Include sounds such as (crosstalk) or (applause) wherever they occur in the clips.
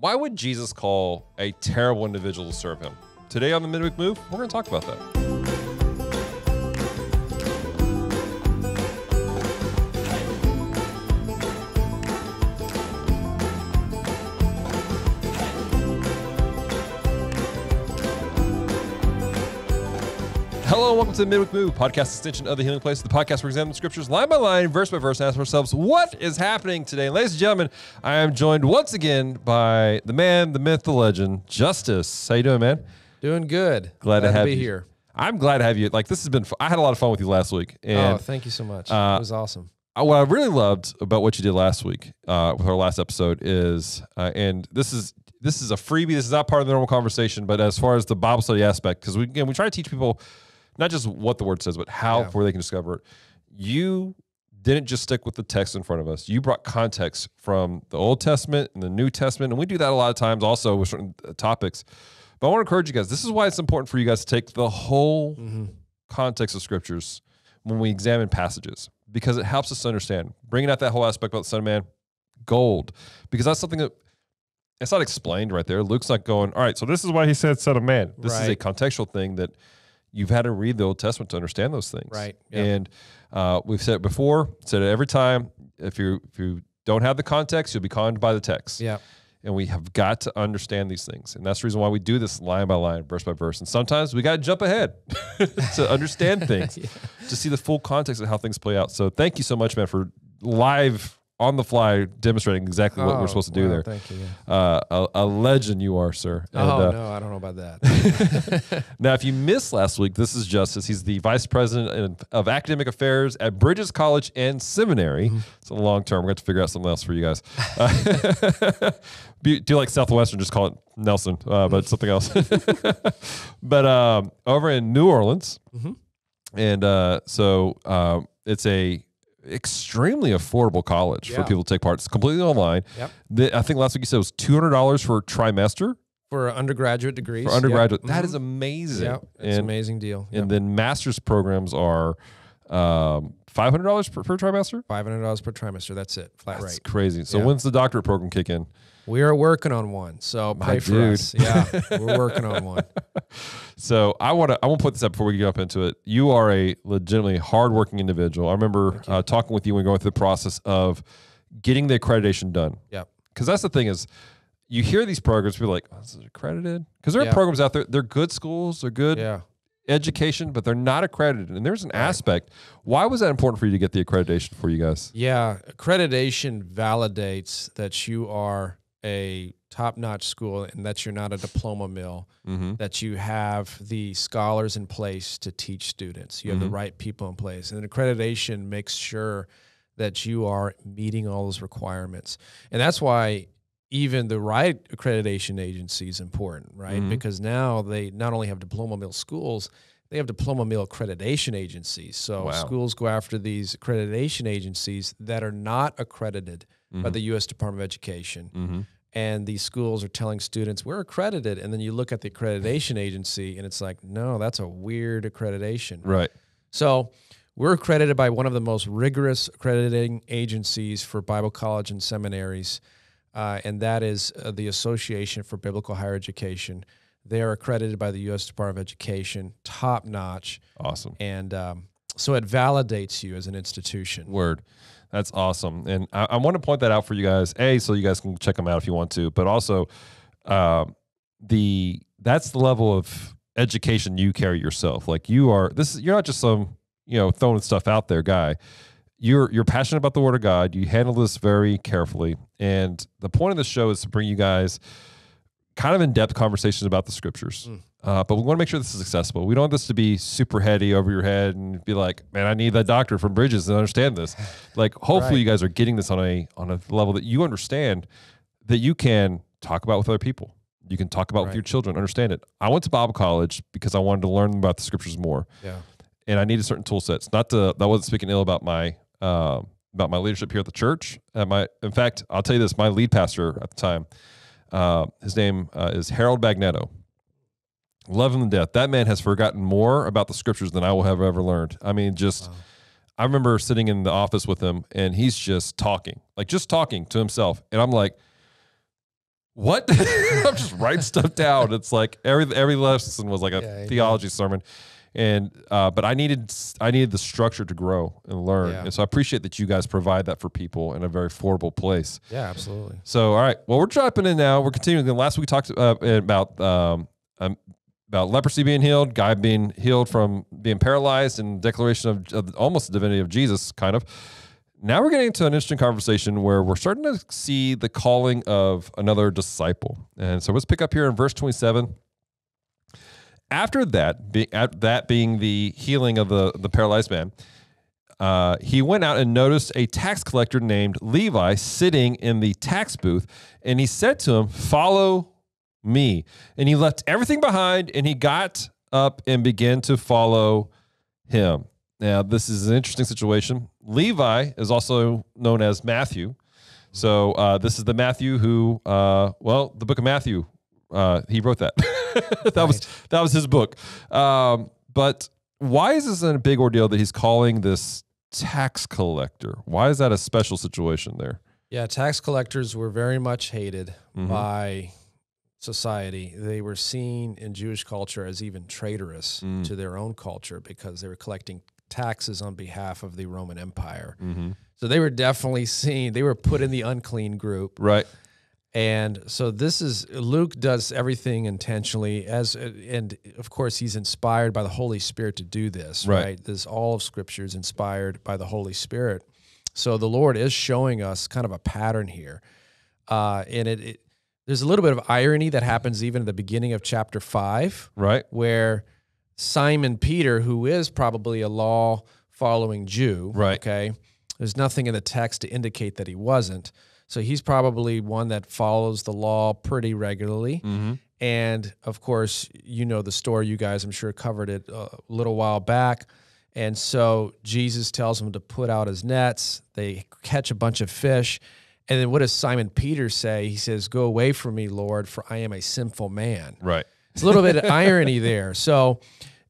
Why would Jesus call a terrible individual to serve him? Today on the Midweek Move, we're going to talk about that. Welcome to the Midweek Move, podcast extension of the Healing Place, the podcast where we examine the scriptures line by line, verse by verse, and ask ourselves what is happening today. Ladies and gentlemen, I am joined once again by the man, the myth, the legend, Justus. How you doing, man? Doing good. Glad, to have be you here. I'm glad to have you. Like this has been. I had a lot of fun with you last week, and oh, thank you so much. uh, it was awesome. Uh, what I really loved about what you did last week uh, with our last episode is, uh, and this is this is a freebie. This is not part of the normal conversation, but as far as the Bible study aspect, because we again we try to teach people not just what the word says, but how Yeah. where they can discover it. You didn't just stick with the text in front of us. You brought context from the Old Testament and the New Testament, and we do that a lot of times also with certain uh, topics. But I want to encourage you guys. This is why it's important for you guys to take the whole Mm-hmm. context of scriptures when we examine passages because it helps us to understand. Bringing out that whole aspect about the Son of Man, gold, because that's something that it's not explained right there. Luke's not going, all right, so this is why he said Son of Man. This is a contextual thing that you've had to read the Old Testament to understand those things. Right, yeah. And uh, we've said it before, said it every time. If you if you don't have the context, you'll be conned by the text Yeah. and we have got to understand these things and that's the reason why we do this line by line verse by verse and sometimes we got to jump ahead (laughs) to understand (laughs) things to see the full context of how things play out so thank you so much man for live on the fly demonstrating exactly what we're Oh, supposed to do wow, there Thank you. yeah. uh, a, a legend you are sir And, oh uh, no, I don't know about that. (laughs) (laughs) now, if you missed last week, this is Justus. He's the vice president of academic affairs at Bridges College and Seminary. It's a long term, we're going to figure out something else for you guys. Uh, (laughs) do like Southwestern, just call it Nelson, uh, but something else. but um, over in New Orleans, and uh, so um, it's a extremely affordable college for people to take part. It's completely online. Yep. The, I think last week you said it was two hundred dollars for a trimester For undergraduate degrees. for yeah. undergraduate. That Mhm. is amazing. Yeah, it's an amazing deal. and then master's programs are um, five hundred dollars per, per trimester. Five hundred dollars per trimester. That's it. Flat That's rate. crazy. So Yeah. when's the doctorate program kick in? We are working on one. So My pray for dude. us. Yeah, (laughs) we're working on one. So I want to I want to put this up before we get up into it. You are a legitimately hardworking individual. I remember uh, talking with you when going through the process of getting the accreditation done. Yeah. Because that's the thing is, you hear these programs, be like, oh, "This is accredited," because there are Yeah. programs out there. They're good schools, they're good Yeah. education, but they're not accredited. And there's an aspect. Why was that important for you to get the accreditation for you guys? Yeah, accreditation validates that you are a top-notch school and that you're not a diploma mill. Mm-hmm. That you have the scholars in place to teach students. You have Mhm. the right people in place, and accreditation makes sure that you are meeting all those requirements. And that's why even the right accreditation agency is important, right? Mhm. Because now they not only have diploma mill schools, they have diploma mill accreditation agencies. So Wow. schools go after these accreditation agencies that are not accredited by the U.S. Department of Education. Mm-hmm. And these schools are telling students, we're accredited. And then you look at the accreditation agency and it's like, no, that's a weird accreditation. Right. So we're accredited by one of the most rigorous accrediting agencies for Bible college and seminaries, uh, and that is uh, the Association for Biblical Higher Education. They are accredited by the U.S. Department of Education, top notch, Awesome. and um, so it validates you as an institution. Word. That's awesome. And I, I want to point that out for you guys. A, so you guys can check them out if you want to, but also um, the that's the level of education you carry yourself. Like you are this is you're not just some, you know, throwing stuff out there guy. You're you're passionate about the word of God. You handle this very carefully. And the point of this show is to bring you guys kind of in-depth conversations about the scriptures. Mm. Uh, but we want to make sure this is accessible. We don't want this to be super heady over your head and be like, man, I need that doctor from Bridges to understand this. (laughs) Like, hopefully, Right. you guys are getting this on a on a level that you understand that you can talk about with other people. You can talk about with your children, understand it. I went to Bible college because I wanted to learn about the scriptures more, Yeah. and I needed certain tool sets. Not to that wasn't speaking ill about my uh, about my leadership here at the church. At my, in fact, I'll tell you this: my lead pastor at the time, uh, his name uh, is Harold Bagnetto. Love him to death. That man has forgotten more about the scriptures than I will have ever learned. I mean, just Wow. I remember sitting in the office with him and he's just talking, like just talking to himself. And I'm like, what? (laughs) I'm just writing stuff down. It's like every every lesson was like a Yeah, theology sermon, and uh, but I needed I needed the structure to grow and learn, Yeah. and so I appreciate that you guys provide that for people in a very affordable place. Yeah, absolutely. So, all right. Well, we're jumping in now. We're continuing. The last week we talked uh, about um, um, about leprosy being healed, guy being healed from being paralyzed, and declaration of, of almost the divinity of Jesus, kind of. Now we're getting into an interesting conversation where we're starting to see the calling of another disciple. And so let's pick up here in verse 27. After that, be, at that being the healing of the, the paralyzed man, uh, he went out and noticed a tax collector named Levi sitting in the tax booth, and he said to him, Follow me. And he left everything behind and he got up and began to follow him. Now, this is an interesting situation. Levi is also known as Matthew. So, uh, this is the Matthew who, uh, well, the book of Matthew, uh, he wrote that. (laughs) that was that was his book. Um, but why is this a big ordeal that he's calling this tax collector? Why is that a special situation there? Yeah, tax collectors were very much hated Mhm. by society. They were seen in Jewish culture as even traitorous Mm. to their own culture because they were collecting taxes on behalf of the Roman Empire. Mm-hmm. So they were definitely seen, they were put in the unclean group. Right. And so this is Luke does everything intentionally as and of course he's inspired by the Holy Spirit to do this, Right. right? This all of scripture is inspired by the Holy Spirit. So the Lord is showing us kind of a pattern here. Uh, and it, it there's a little bit of irony that happens even at the beginning of chapter 5 Right. where Simon Peter, who is probably a law following Jew, Right. Okay. There's nothing in the text to indicate that he wasn't. So he's probably one that follows the law pretty regularly. Mm-hmm. And of course, you know the story. You guys, I'm sure, covered it a little while back. And so Jesus tells him to put out his nets. They catch a bunch of fish. And then what does Simon Peter say? He says, Go away from me, Lord, for I am a sinful man. Right. It's a little bit of irony there. So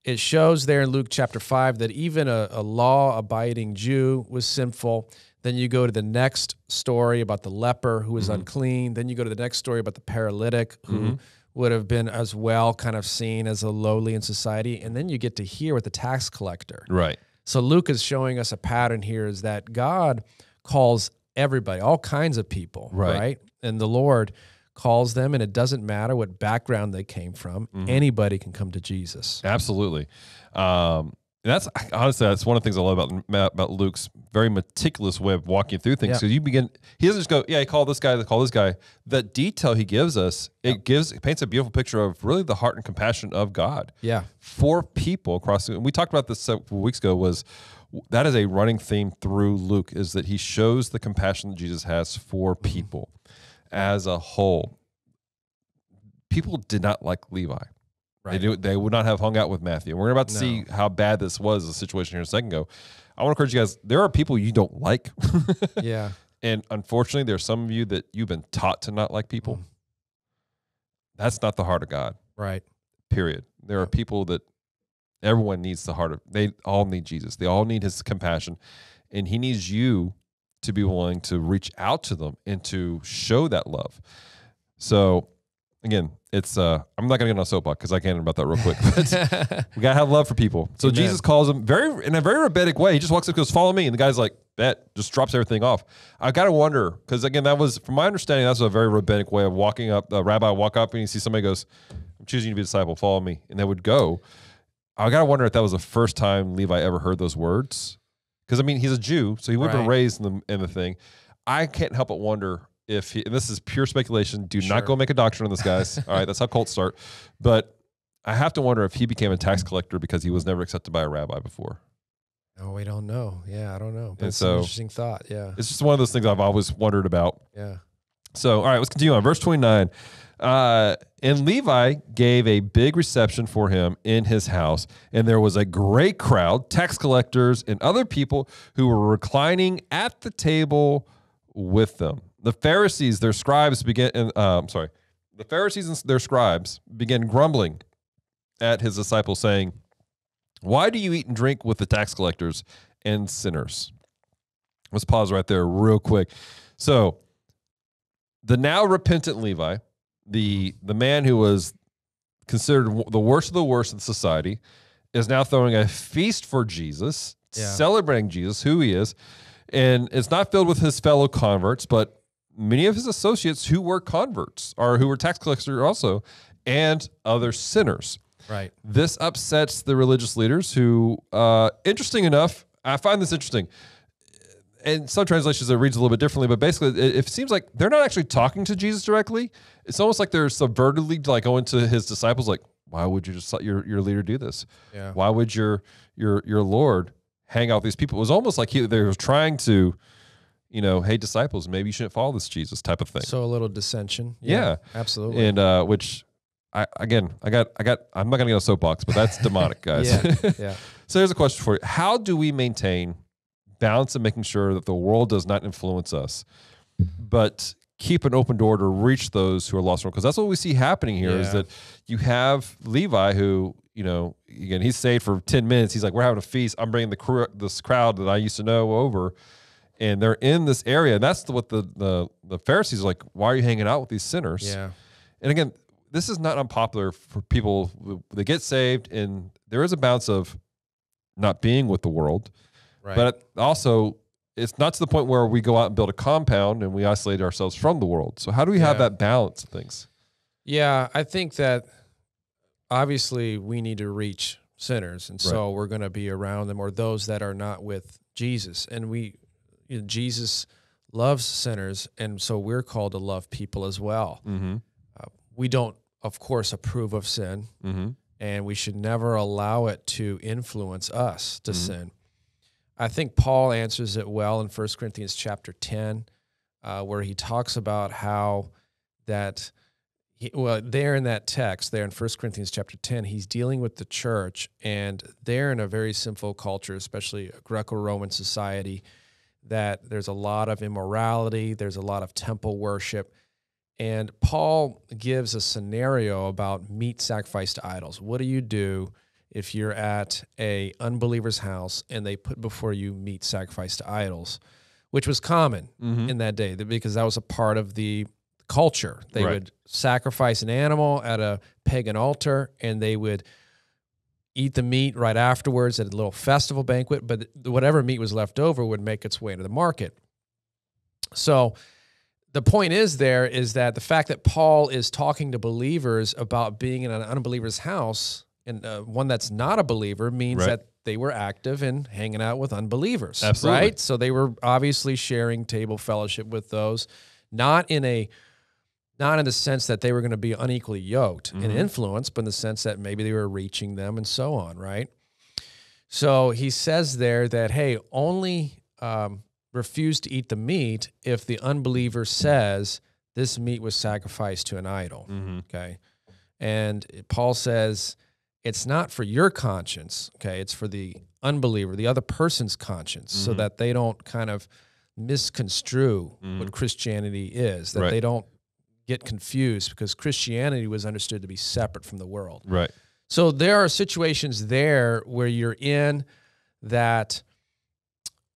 it shows there in Luke chapter 5 that even a, a law abiding Jew was sinful. Then you go to the next story about the leper who was mm-hmm. unclean. Then you go to the next story about the paralytic who mm-hmm. would have been as well kind of seen as a lowly in society. And then you get to hear with the tax collector. Right. So Luke is showing us a pattern here is that God calls everybody, all kinds of people, Right. right? And the Lord calls them, and it doesn't matter what background they came from. Anybody can come to Jesus. Absolutely. Um, and that's honestly that's one of the things I love about about Luke's very meticulous way of walking through things. Yeah. Because you begin, he doesn't just go, yeah, he called this guy, call this guy. That detail he gives us, it gives it paints a beautiful picture of really the heart and compassion of God Yeah, for people across. The, and we talked about this several weeks ago. Was that is a running theme through Luke is that he shows the compassion that Jesus has for Mm-hmm. people as a whole. People did not like Levi. They do. They would not have hung out with Matthew. We're about to see how bad this was the situation here in a second ago. I want to encourage you guys. There are people you don't like, (laughs) yeah, and unfortunately, there's some of you that you've been taught to not like people. Mm. That's not the heart of God. right. Period. There are people that everyone needs the heart of. They all need Jesus. They all need His compassion, and He needs you to be willing to reach out to them and to show that love. So, again, it's. uh I'm not going to get on a soapbox because I can't about that real quick. (laughs) But (laughs) we gotta have love for people. So Amen. Jesus calls him very in a very rabbinic way. He just walks up, and goes, "Follow me," and the guy's like, "Bet," just drops everything off. I gotta wonder because again, that was from my understanding, that's a very rabbinic way of walking up. The rabbi walk up and you see somebody goes, "I'm choosing to be a disciple. Follow me," and they would go. I gotta wonder if that was the first time Levi ever heard those words. Because I mean, he's a Jew, so he would have been raised in the in the thing. I can't help but wonder if he, and this is pure speculation. Do Sure. not go make a doctrine on this, guys. (laughs) All right, that's how cults start. But I have to wonder if he became a tax collector because he was never accepted by a rabbi before. Oh, we don't know. Yeah, I don't know. But And so- an interesting thought. Yeah, It's just one of those things I've always wondered about. yeah. So, all right, let's continue on. Verse 29. Uh, and Levi gave a big reception for him in his house, and there was a great crowd, tax collectors and other people who were reclining at the table with them. The Pharisees, their scribes began, uh, I'm sorry, the Pharisees and their scribes began grumbling at his disciples, saying, Why do you eat and drink with the tax collectors and sinners? Let's pause right there real quick. So, the now repentant Levi the the man who was considered the worst of the worst of society is now throwing a feast for Jesus, Yeah. celebrating Jesus, who he is, and it's not filled with his fellow converts, but many of his associates who were converts or who were tax collectors also, and other sinners. Right. This upsets the religious leaders who, uh, interesting enough, I find this interesting. In some translations, it reads a little bit differently, but basically, it, it seems like they're not actually talking to Jesus directly. It's almost like they're subvertedly like going to his disciples, like, "Why would you just let your your leader do this? Yeah. Why would your your your Lord hang out with these people?" It was almost like he they were trying to, you know, hey disciples, maybe you shouldn't follow this Jesus type of thing. So a little dissension. Yeah. Absolutely. and uh, which I again I got I got I'm not gonna get a soapbox, but that's demonic, (laughs) guys. yeah. (laughs) Yeah. so here's a question for you: How do we maintain balance and making sure that the world does not influence us, but keep an open door to reach those who are lost? Because that's what we see happening here is Yeah. that you have Levi who. You know, again, he's saved for ten minutes. He's like, "We're having a feast. I'm bringing the cr- this crowd that I used to know over, and they're in this area. And that's what the the the Pharisees are like. Why are you hanging out with these sinners? Yeah. And again, this is not unpopular for people they get saved, and there is a bounce of not being with the world, Right. but also it's not to the point where we go out and build a compound and we isolate ourselves from the world. So how do we have that balance of things? Yeah, I think that obviously we need to reach sinners, and so we're going to be around them or those that are not with Jesus. And we, you know, Jesus loves sinners, and so we're called to love people as well. Mm-hmm. We don't, of course, approve of sin, Mm-hmm. and we should never allow it to influence us to Mhm. sin. I think Paul answers it well in 1 Corinthians chapter 10, uh, where he talks about how that, he, well, there in that text, there in 1 Corinthians chapter 10, he's dealing with the church, and they're in a very sinful culture, especially a Greco Roman society, that there's a lot of immorality, there's a lot of temple worship. And Paul gives a scenario about meat sacrificed to idols. What do you do if you're at a unbeliever's house and they put before you meat sacrificed to idols, which was common Mm-hmm. in that day because that was a part of the culture. They Right. would sacrifice an animal at a pagan altar and they would eat the meat right afterwards at a little festival banquet, but whatever meat was left over would make its way into the market. So the point is there is that the fact that Paul is talking to believers about being in an unbeliever's house and uh, one that's not a believer means Right. that they were active in hanging out with unbelievers. Absolutely. Right? So they were obviously sharing table fellowship with those, not in a not in the sense that they were going to be unequally yoked in Mhm. influence, but in the sense that maybe they were reaching them and so on, right? So he says there that, hey, only um, refuse to eat the meat if the unbeliever says this meat was sacrificed to an idol. Mm-hmm. Okay. And Paul says it's not for your conscience. Okay. It's for the unbeliever, the other person's conscience, so Mhm. that they don't kind of misconstrue Mhm. what Christianity is, that Right. they don't get confused because Christianity was understood to be separate from the world. Right. So there are situations there where you're in that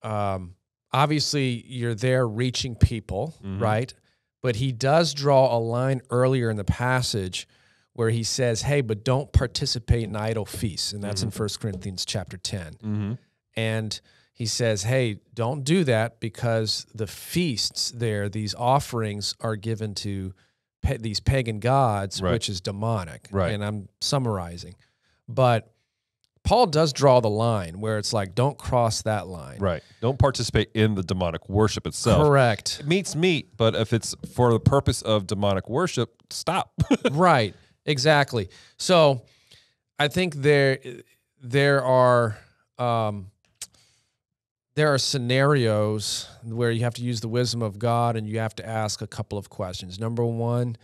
um, obviously you're there reaching people, Mhm. right? But he does draw a line earlier in the passage where he says, "Hey, but don't participate in idol feasts," and that's in 1 Corinthians chapter 10. Mm-hmm. And he says, "Hey, don't do that because the feasts there, these offerings are given to pa- these pagan gods, Right. which is demonic." Right. And I'm summarizing, but Paul does draw the line where it's like, don't cross that line. Right. Don't participate in the demonic worship itself. Correct. It Meat's meat, but if it's for the purpose of demonic worship, stop. (laughs) right. Exactly. So I think there there are um, there are scenarios where you have to use the wisdom of God and you have to ask a couple of questions. Number one,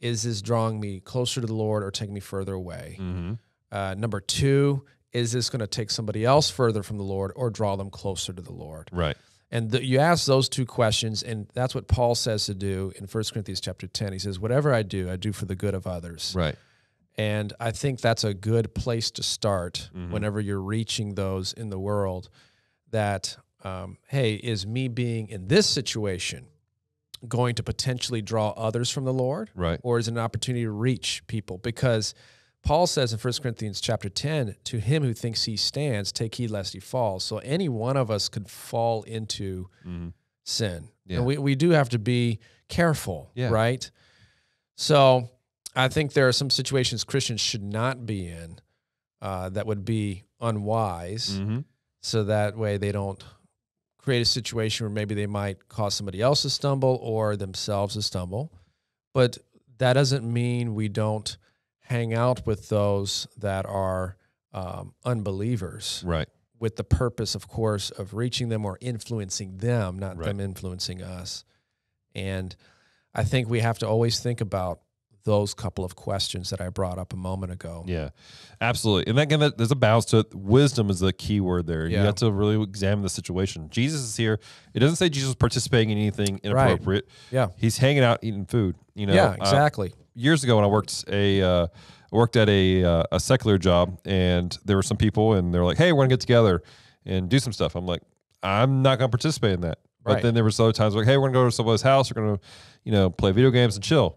is this drawing me closer to the Lord or taking me further away? mm-hmm. Uh, number two, is this going to take somebody else further from the Lord or draw them closer to the Lord? Right. And the, you ask those two questions, and that's what Paul says to do in 1 Corinthians chapter 10. He says, Whatever I do, I do for the good of others. Right. And I think that's a good place to start Mhm. whenever you're reaching those in the world. That, um, hey, is me being in this situation going to potentially draw others from the Lord? Right. Or is it an opportunity to reach people? Because Paul says in 1 Corinthians chapter 10, to him who thinks he stands, take heed lest he falls. So any one of us could fall into sin. Yeah. And we, we do have to be careful, Yeah. right? So I think there are some situations Christians should not be in uh, that would be unwise. Mm-hmm. So that way they don't create a situation where maybe they might cause somebody else to stumble or themselves to stumble. But that doesn't mean we don't hang out with those that are um, unbelievers Right. with the purpose, of course, of reaching them or influencing them, not Right. them influencing us. And I think we have to always think about those couple of questions that I brought up a moment ago. Yeah, absolutely. And again, that- there's a balance to it. Wisdom is the key word there. You have to really examine the situation. Jesus is here. It doesn't say Jesus participating in anything inappropriate. Yeah. He's hanging out eating food. You know. yeah, Uh, exactly. Years ago when I worked a uh, worked at a uh, a secular job, and there were some people, and they were like, "Hey, we're gonna get together and do some stuff." I'm like, "I'm not gonna participate in that." But Right. then there was other times like, "Hey, we're gonna go to somebody's house. We're gonna, you know, play video games and chill."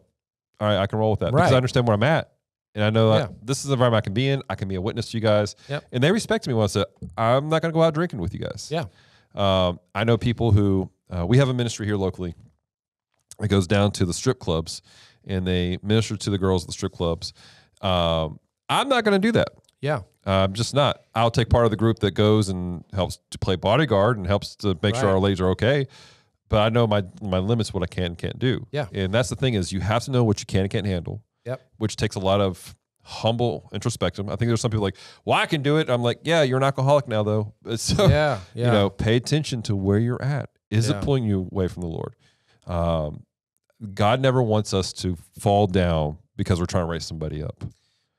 All right, I can roll with that because I understand where I'm at, and I know that Yeah. this is the environment I can be in. I can be a witness to you guys, Yep. and they respect me when I said, "I'm not gonna go out drinking with you guys." Yeah. Um, I know people who uh, we have a ministry here locally that goes down to the strip clubs and they minister to the girls at the strip clubs. Um, I'm not going to do that. Yeah. I'm just not. I'll take part of the group that goes and helps to play bodyguard and helps to make sure our ladies are okay. But I know my my limits, what I can and can't do. Yeah. And that's the thing is you have to know what you can and can't handle. Yep. Which takes a lot of humble introspection. I think there's some people like, well, I can do it. I'm like, yeah, you're an alcoholic now though. (laughs) So Yeah. Yeah. you know, pay attention to where you're at. Is Yeah. it pulling you away from the Lord? Um, God never wants us to fall down because we're trying to raise somebody up.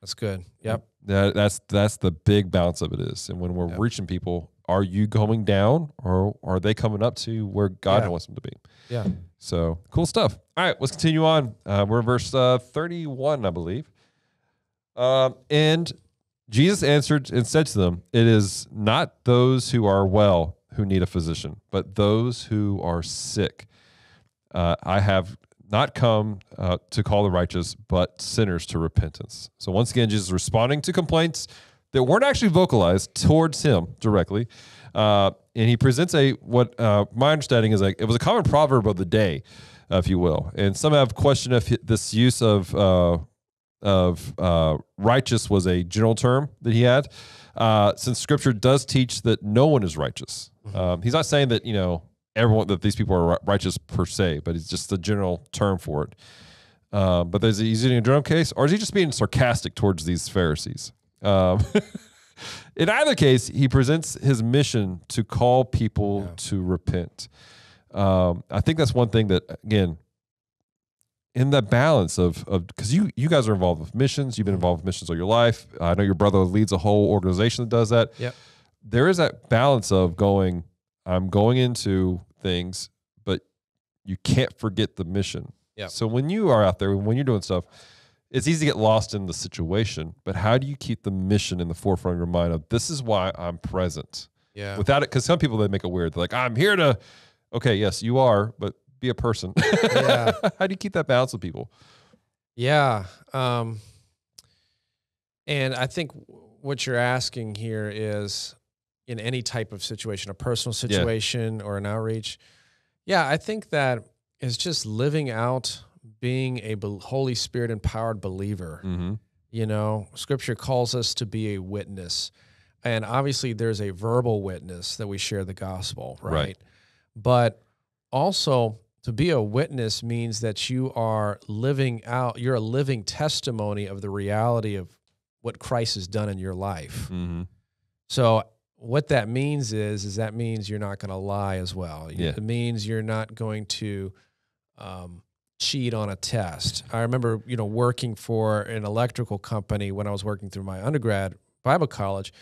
That's good. Yep. That, that's that's the big bounce of it is. And when we're Yeah. reaching people, are you going down or are they coming up to where God Yeah. wants them to be? Yeah. So cool stuff. All right, let's continue on. Uh, we're in verse uh, 31, I believe. Um, and Jesus answered and said to them, It is not those who are well who need a physician, but those who are sick. Uh, I have not come uh, to call the righteous, but sinners to repentance. So once again, Jesus is responding to complaints that weren't actually vocalized towards him directly. Uh, and he presents a what uh, my understanding is like it was a common proverb of the day, if you will. And some have questioned if this use of uh, of uh, righteous was a general term that he had, uh, since Scripture does teach that no one is righteous. Um, he's not saying that you know everyone that these people are righteous per se, but it's just the general term for it. Um, but there's is it a drum case, or is he just being sarcastic towards these Pharisees? Um, (laughs) in either case, he presents his mission to call people Yeah. to repent. Um, I think that's one thing that again, in the balance of of because you you guys are involved with missions, you've been involved with missions all your life. I know your brother leads a whole organization that does that. Yep. There is that balance of going. I'm going into things, but you can't forget the mission. Yep. So when you are out there, when you're doing stuff, it's easy to get lost in the situation. But how do you keep the mission in the forefront of your mind of this is why I'm present Yeah. without it? Because some people they make it weird. They're like, I'm here to. Okay, yes, you are, but be a person. (laughs) Yeah. how do you keep that balance with people? Yeah. Um, and I think what you're asking here is in any type of situation, a personal situation or an outreach. Yeah, I think that is just living out being a Holy Spirit empowered believer. Mm-hmm. You know, scripture calls us to be a witness. And obviously, there's a verbal witness that we share the gospel, right? Right. But also, to be a witness means that you are living out, you're a living testimony of the reality of what Christ has done in your life. Mm-hmm. So, what that means is, is that means you're not going to lie as well. Yeah. It means you're not going to um, cheat on a test. I remember, you know, working for an electrical company when I was working through my undergrad Bible college,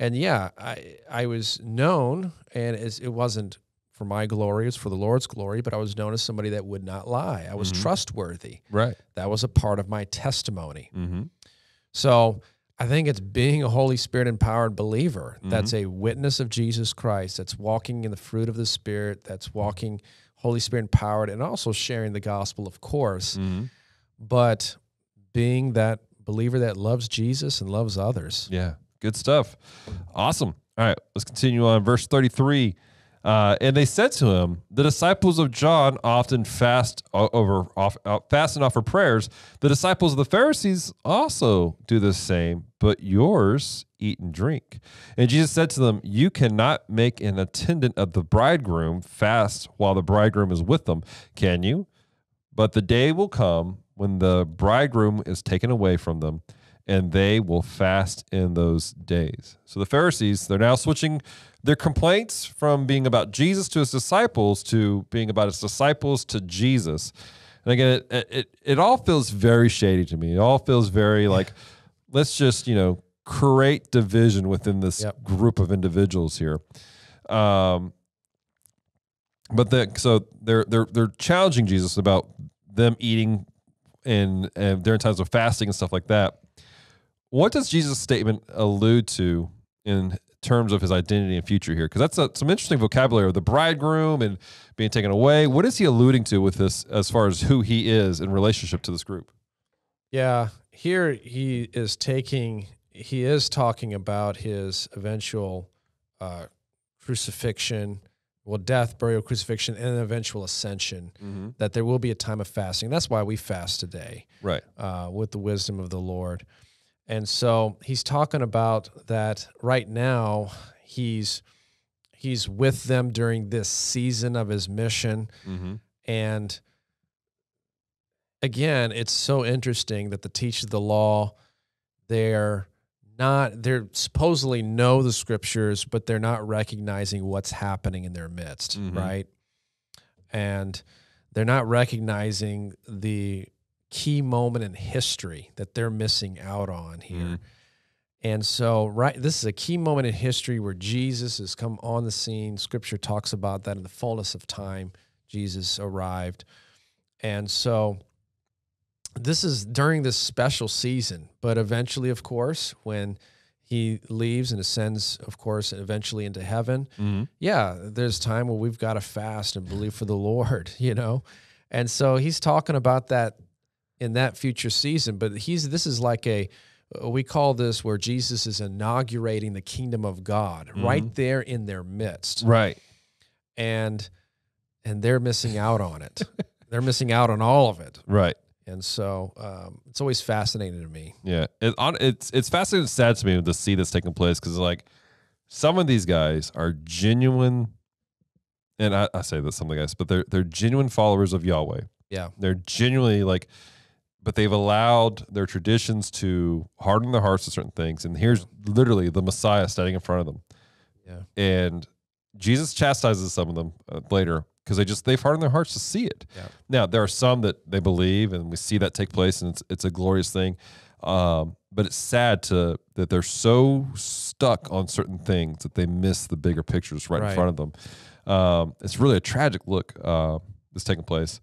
and yeah, I I was known, and it wasn't for my glory; it's for the Lord's glory. But I was known as somebody that would not lie. I was Mhm. trustworthy. Right. That was a part of my testimony. Mm-hmm. So I think it's being a Holy Spirit empowered believer that's a witness of Jesus Christ, that's walking in the fruit of the Spirit, that's walking Holy Spirit empowered, and also sharing the gospel, of course, Mhm. but being that believer that loves Jesus and loves others. Yeah, good stuff. Awesome. All right, let's continue on. Verse 33. Uh, and they said to him, The disciples of John often fast over off, uh, fast and offer prayers. The disciples of the Pharisees also do the same, but yours eat and drink. And Jesus said to them, You cannot make an attendant of the bridegroom fast while the bridegroom is with them, can you? But the day will come when the bridegroom is taken away from them, and they will fast in those days. So the Pharisees, they're now switching their complaints from being about Jesus to his disciples to being about his disciples to Jesus. And again, it it, it all feels very shady to me. It all feels very like, (laughs) let's just, you know, create division within this Yep. group of individuals here. Um, but then so they're they're they're challenging Jesus about them eating and and during times of fasting and stuff like that. What does Jesus' statement allude to in terms of his identity and future here? Because that's a, some interesting vocabulary of the bridegroom and being taken away. What is he alluding to with this as far as who he is in relationship to this group? Yeah, here he is taking, he is talking about his eventual uh, crucifixion, well, death, burial, crucifixion, and an eventual ascension. Mm-hmm. That there will be a time of fasting. That's why we fast today Right. uh, with the wisdom of the Lord. And so he's talking about that right now. He's he's with them during this season of his mission, Mm-hmm. and again, it's so interesting that the teachers of the law, they're not, they're supposedly know the scriptures, but they're not recognizing what's happening in their midst, Mhm. right? And they're not recognizing the key moment in history that they're missing out on here. Mhm. And so, right, this is a key moment in history where Jesus has come on the scene. Scripture talks about that in the fullness of time, Jesus arrived. And so, this is during this special season, but eventually, of course, when he leaves and ascends, of course, eventually into heaven, Mm-hmm. yeah, there's time where we've got to fast and believe for the (laughs) Lord, you know? And so he's talking about that in that future season, but he's this is like a uh, we call this where Jesus is inaugurating the kingdom of God right there in their midst. Right. And and they're missing out on it. (laughs) they're missing out on all of it. Right. And so um, it's always fascinating to me. Yeah, it, on, it's it's fascinating and sad to me to see this taking place because like some of these guys are genuine, and I, I say this some of the guys, but they're they're genuine followers of Yahweh. Yeah. They're genuinely like, but they've allowed their traditions to harden their hearts to certain things. And here's literally the Messiah standing in front of them. Yeah. And Jesus chastises some of them uh, later because they just they've hardened their hearts to see it. Yeah. Now there are some that they believe, and we see that take place, and it's it's a glorious thing. Um, but it's sad to that they're so stuck on certain things that they miss the bigger pictures right, in front of them. Um, it's really a tragic look uh, that's taking place.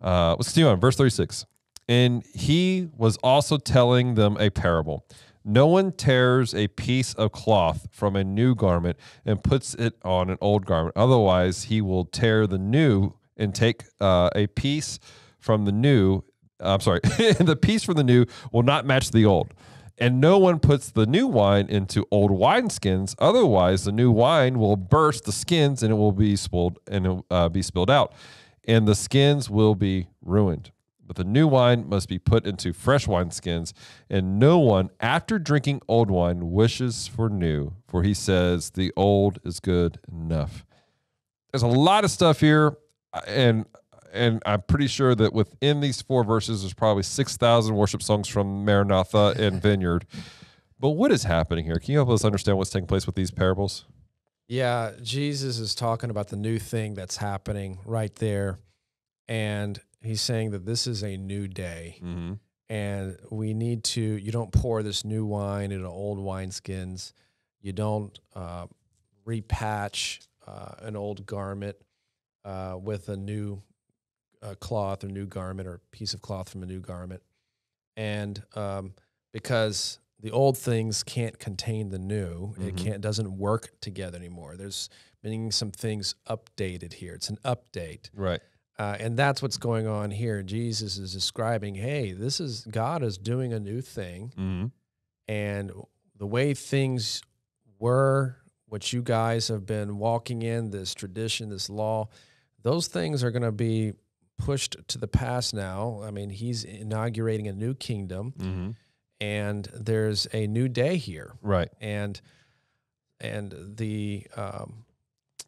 Uh, let's continue on verse thirty six. And he was also telling them a parable. No one tears a piece of cloth from a new garment and puts it on an old garment. Otherwise, he will tear the new and take uh, a piece from the new. I'm sorry, (laughs) the piece from the new will not match the old. And no one puts the new wine into old wineskins. Otherwise, the new wine will burst the skins and it will be spilled and uh, be spilled out, and the skins will be ruined. But the new wine must be put into fresh wineskins, and no one, after drinking old wine, wishes for new, for he says, The old is good enough. There's a lot of stuff here, and and I'm pretty sure that within these four verses, there's probably 6,000 worship songs from Maranatha and (laughs) Vineyard. But what is happening here? Can you help us understand what's taking place with these parables? Yeah, Jesus is talking about the new thing that's happening right there. And he's saying that this is a new day. Mm-hmm. And we need to, you don't pour this new wine into old wineskins. You don't uh, repatch uh, an old garment uh, with a new uh, cloth or new garment or piece of cloth from a new garment. And um, because the old things can't contain the new, it Mhm. can't doesn't work together anymore. There's meaning some things updated here. It's an update. Right. Uh, and that's what's going on here. Jesus is describing, hey, this is God is doing a new thing. Mm-hmm. And the way things were, what you guys have been walking in, this tradition, this law, those things are going to be pushed to the past now. I mean, he's inaugurating a new kingdom Mm-hmm. and there's a new day here. Right. And and the um,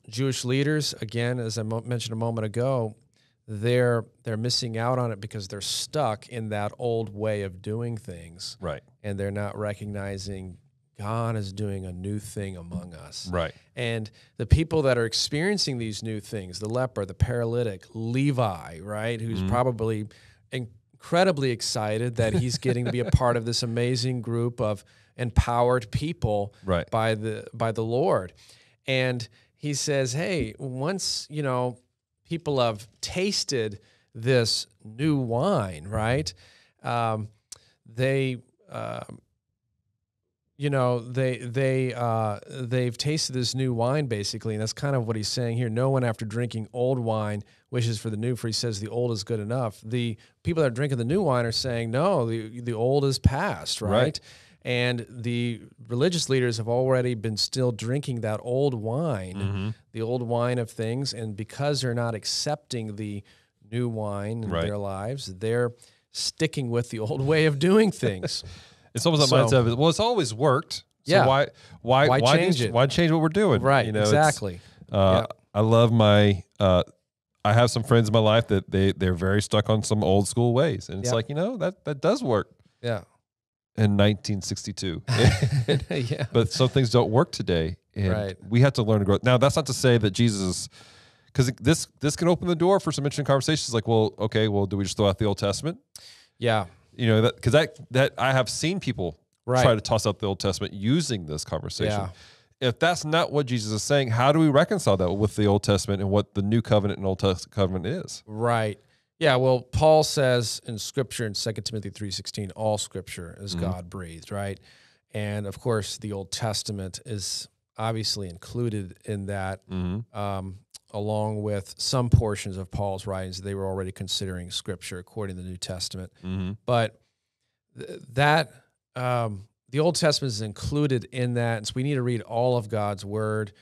Jewish leaders, again, as I mo- mentioned a moment ago, they're they're missing out on it because they're stuck in that old way of doing things, Right. and they're not recognizing God is doing a new thing among us. Right. And the people that are experiencing these new things, the leper, the paralytic, Levi, right, who's Mhm. probably incredibly excited that he's getting to be a (laughs) part of this amazing group of empowered people Right. by the by the Lord. And he says, "Hey, once, you know, people have tasted this new wine, right? Um, they um, you know they they uh, they've tasted this new wine basically and that's kind of what he's saying here no one after drinking old wine wishes for the new for he says the old is good enough the people that are drinking the new wine are saying no the, the old is past right? Right. And the religious leaders have already been still drinking that old wine Mm-hmm. the old wine of things and because they're not accepting the new wine in Right. their lives they're sticking with the old way of doing things (laughs) It's almost that So- mindset of well, it's always worked. So Yeah. why why Why why change it? Why change what we're doing? right You know, exactly Uh, I love my. Uh, I have some friends in my life that they they're very stuck on some old school ways, and it's Yeah. like you know that that does work yeah in 1962, (laughs) yeah but some things don't work today, and Right. we have to learn to grow. Now, that's not to say that Jesus, because this this can open the door for some interesting conversations. Like, well, okay, well, do we just throw out the Old Testament? yeah You know, because that that I have seen people Right. try to toss out the Old Testament using this conversation. Yeah. If that's not what Jesus is saying, how do we reconcile that with the Old Testament and what the New Covenant and Old Test- Covenant is? Right. Yeah, well, Paul says in scripture in 2 Timothy 3:16 all scripture is Mhm. God breathed, right? And of course, the Old Testament is obviously included in that Mm-hmm. um, along with some portions of Paul's writings they were already considering scripture according to the New Testament. Mm-hmm. But th- that um, the Old Testament is included in that, and so we need to read all of God's word.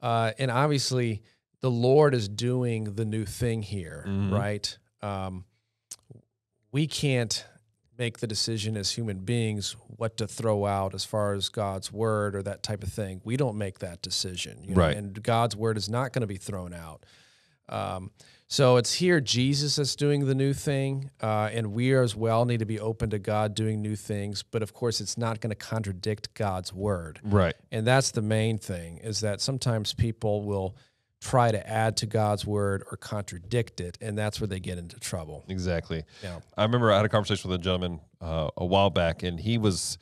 Uh, and obviously, the Lord is doing the new thing here, Mhm. right? Um, we can't make the decision as human beings what to throw out as far as God's word or that type of thing. We don't make that decision, you know, Right. and God's word is not going to be thrown out. Um, so it's here Jesus is doing the new thing, uh, and we as well need to be open to God doing new things. But of course, it's not going to contradict God's word, Right. and that's the main thing. Is that sometimes people will try to add to God's word or contradict it, and that's where they get into trouble. Exactly. Yeah. I remember I had a conversation with a gentleman uh, a while back, and he was.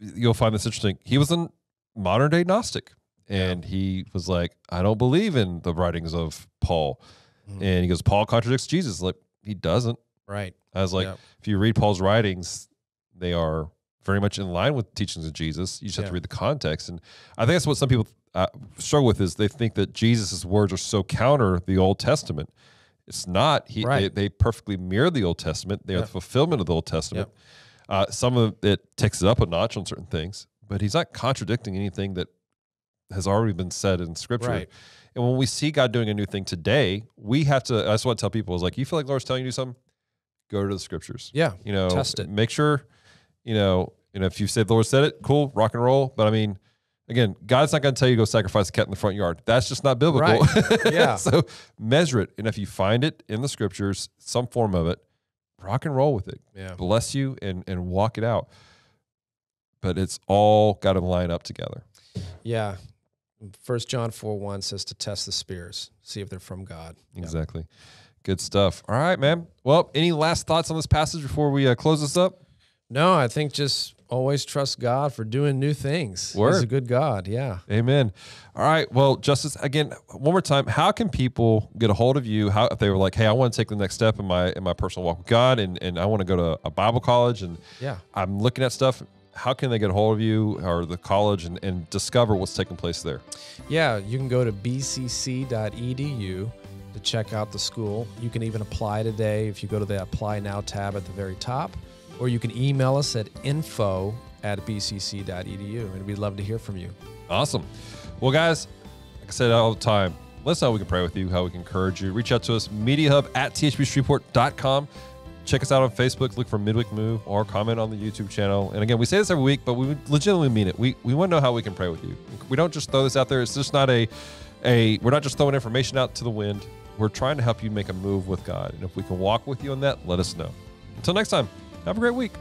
You'll find this interesting. He was a modern day Gnostic, and he was like, "I don't believe in the writings of Paul," Mhm. and he goes, "Paul contradicts Jesus." Like he doesn't. Right. I was like, Yeah. if you read Paul's writings, they are very much in line with teachings of Jesus. You just have to read the context, and I think that's what some people uh, struggle with is they think that Jesus' words are so counter the Old Testament. It's not. He Right. they, they perfectly mirror the Old Testament. They are Yep. the fulfillment of the Old Testament. Uh, some of it takes it up a notch on certain things, but he's not contradicting anything that has already been said in Scripture. Right. And when we see God doing a new thing today, we have to. That's what I tell people is like, you feel like the Lord's telling you to do something, go to the Scriptures Yeah. you know Test it. make sure you know you know if you say the lord said it cool rock and roll but i mean again god's not going to tell you to go sacrifice a cat in the front yard that's just not biblical Right. (laughs) Yeah. so measure it and if you find it in the scriptures some form of it rock and roll with it Yeah. bless you and and walk it out but it's all got to line up together Yeah. First John 4 1 says to test the spears, see if they're from God. Yeah. exactly good stuff all right man well any last thoughts on this passage before we uh, close this up No, I think just always trust God for doing new things. He's a good God. Yeah. Amen. All right. Well, Justus, again, one more time, how can people get a hold of you? How if they were like, hey, I want to take the next step in my in my personal walk with God and, and I want to go to a Bible college and Yeah. I'm looking at stuff. how can they get a hold of you or the college and, and discover what's taking place there? Yeah, you can go to bcc.edu to check out the school. You can even apply today if you go to the Apply Now tab at the very top, or you can email us at info at bcc.edu, and we'd love to hear from you. Awesome. Well, guys, like I said all the time, let us know how we can pray with you, how we can encourage you. Reach out to us, mediahub at thpshreveport.com. Check us out on Facebook. Look for Midweek Move or comment on the YouTube channel. And again, we say this every week, but we legitimately mean it. We, we want to know how we can pray with you. We don't just throw this out there. It's just not a, a, we're not just throwing information out to the wind. We're trying to help you make a move with God. And if we can walk with you on that, let us know. Until next time, have a great week.